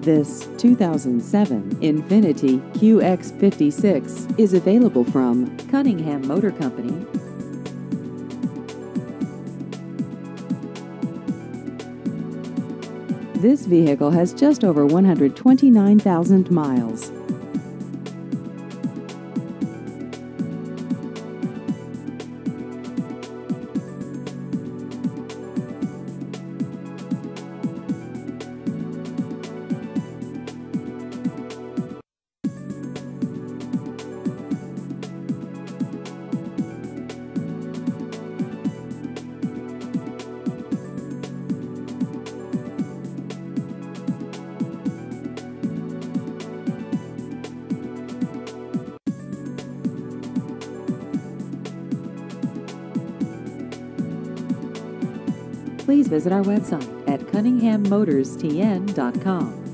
This 2007 Infiniti QX56 is available from Cunningham Motor Company. This vehicle has just over 129,000 miles. Please visit our website at cunninghammotors.tn.com.